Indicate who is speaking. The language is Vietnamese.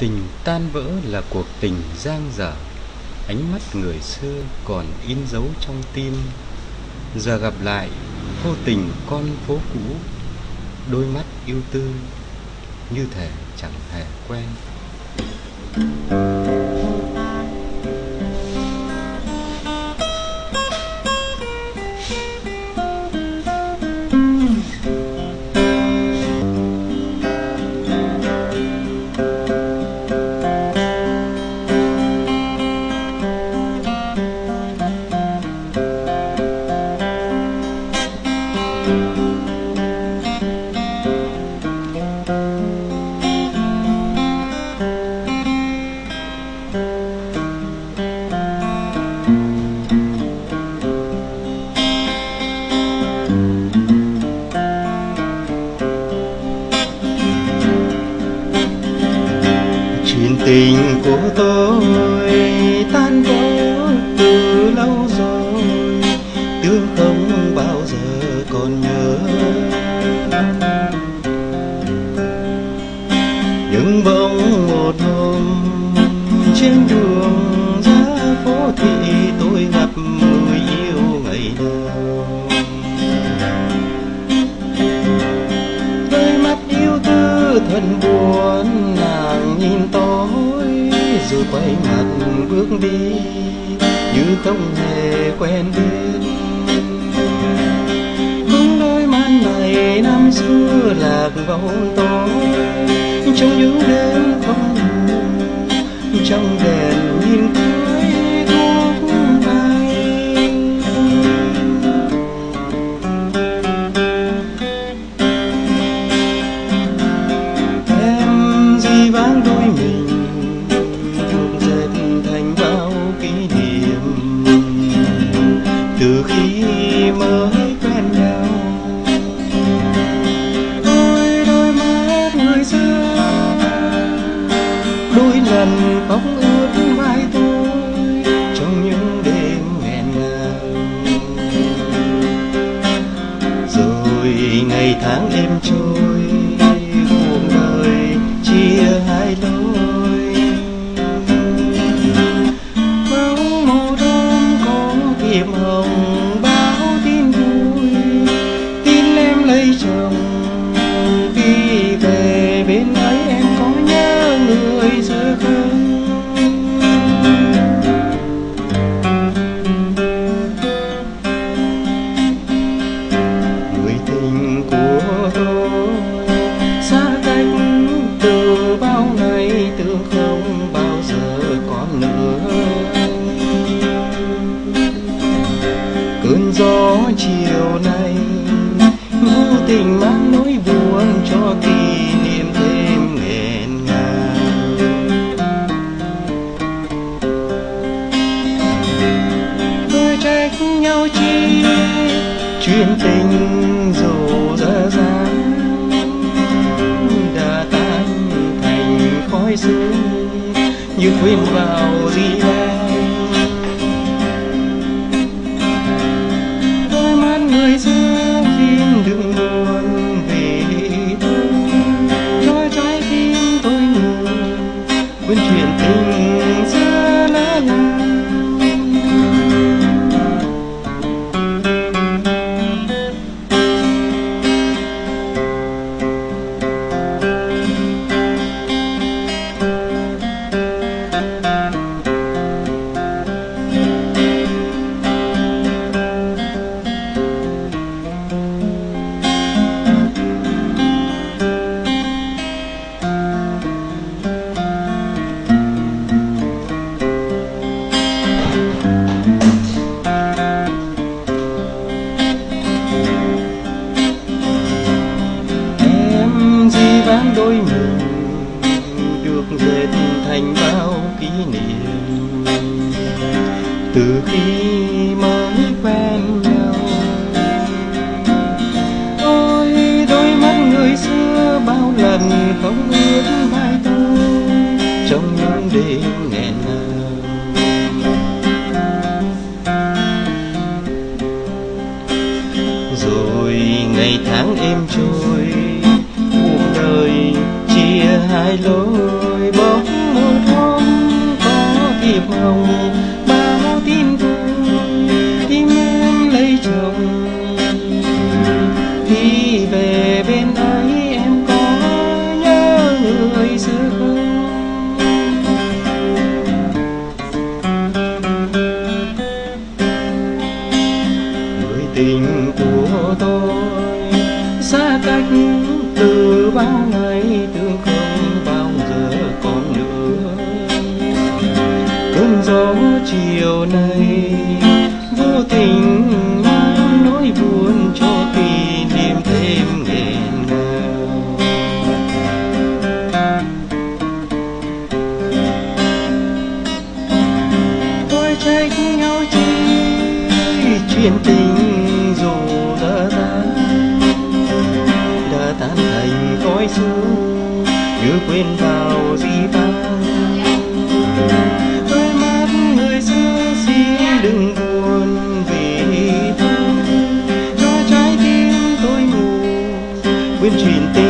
Speaker 1: Tình tan vỡ là cuộc tình giang dở. Ánh mắt người xưa còn in dấu trong tim. Giờ gặp lại, vô tình con phố cũ. Đôi mắt yêu tư, như thể chẳng hề quen. chuyện tình của tôi tan vỡ từ lâu rồi. Tương không bao giờ còn nhớ. Nhưng bỗng một hôm trên đường ra phố thị tôi gặp người yêu ngày nào đôi mắt yêu tư thần buồn nhìn tôi rồi quay mặt bước đi, như không hề quen biết. Cũng đôi mắt này năm xưa lạc vào hôn tối, trong những đêm không ngủ trong đêm đôi lần khóc ướt vai tôi trong những đêm nghẹn ngào. Rồi ngày tháng đêm trôi như quên thành bao kỷ niệm. Từ khi mới quen nhau, ôi, đôi mắt người xưa bao lần không ướt vai tôi trong những đêm nghẹn ngào. Rồi ngày tháng êm trôi, cuộc đời chia hai lối. tình của tôi. Xa cách từ bao ngày tương không bao giờ còn nữa. Cơn gió chiều nay vô tình thành như quên vào gì tan đôi mắt người xưa xin đừng buồn vì tôi cho trái tim tôi ngủ, quên chuyện tình